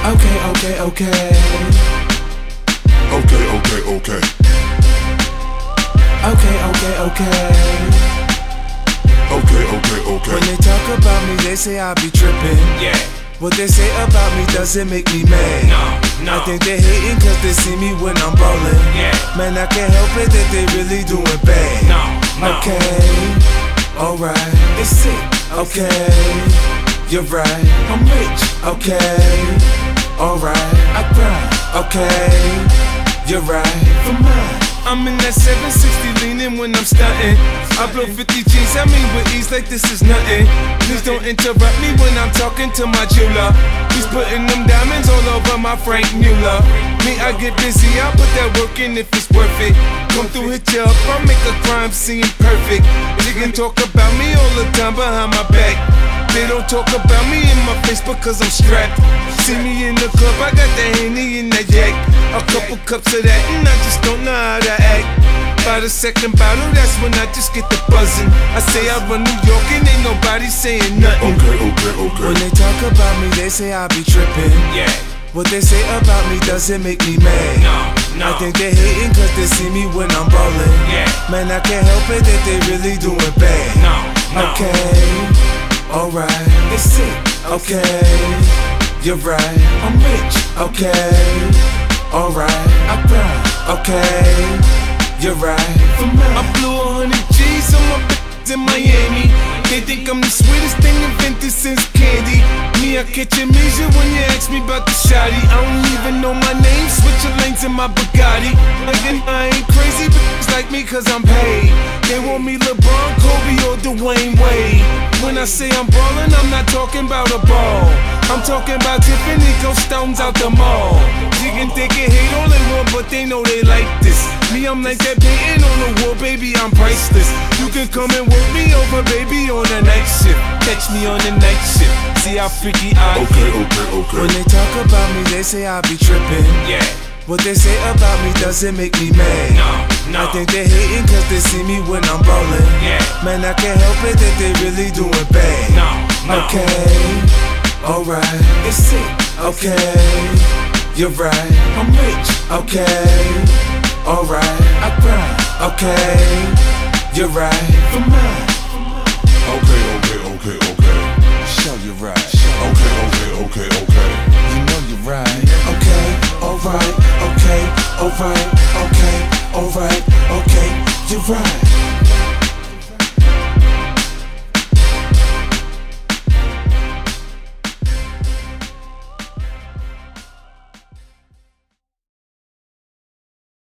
Okay, okay, okay. Okay, okay, okay. Okay, okay, okay. Okay, okay, okay. When they talk about me, they say I be tripping. Yeah. What they say about me doesn't make me mad. No, no. I think they hating cause they see me when I'm ballin'. Yeah. Man, I can't help it that they really doing bad. No, no. Okay, alright. It's sick. Okay, you're right. I'm rich. Okay, alright. I grind. Okay, you're right. For mine. I'm in that 760 leaning when I'm stunting. I blow 50 G's at me with ease like this is nothing. Please don't interrupt me when I'm talking to my jeweler. He's putting them diamonds all over my Franck Muller. Me, I get busy, I put that work in if it's worth it. Come through, hit you up, I make a crime scene perfect. They can talk about me all the time behind my back. They don't talk about me in my face because I'm strapped. See me in the club, I got the Henny in that yak. A couple cups of that, and I just don't know how to act. By the second bottle, that's when I just get the buzzing. I say I run New York, and ain't nobody saying nothing. Okay, okay, okay. When they talk about me, they say I be tripping. Yeah, What they say about me doesn't make me mad. no, no. I think they hating cause they see me when I'm ballin'. Yeah. Man, I can't help it that they really doing bad. No, no. Okay, alright. It's sick. Okay, you're right. I'm rich. Okay, alright. I grind. Okay, you're right. For mine. I blew a hundred G's on my bitches in Miami. They think I'm the sweetest thing invented since candy. Me, I catch amnesia when you ask me about the shotty. I don't even know my name, switching lanes in my Bugatti. Again, I ain't crazy, but like me cause I'm paid. They want me LeBron, Kobe, or Dwyane Wade. When I say I'm ballin', I'm not talking about a ball. I'm talking about Tiffany Ghost Stones out the mall. You can think it hate all they want, but they know they like this. Me, I'm like that painting on the wall, baby, I'm priceless. You can come and work me over, baby, on the night shift. Catch me on the night shift. See how freaky I Okay, get. okay, okay. When they talk about me, they say I be tripping. Yeah, What they say about me doesn't make me mad. no, no. I think they hating cause they see me when I'm ballin'. Yeah, Man, I can't help it that they really doing bad. no, no. Okay, alright. It's sick. Okay, you're right. I'm rich. Okay, alright. I grind. Okay, you're right. For mine. Okay, okay, okay, okay. Show you right. Okay, okay, okay, okay. You know you're right. Okay, alright. Okay, alright to ride.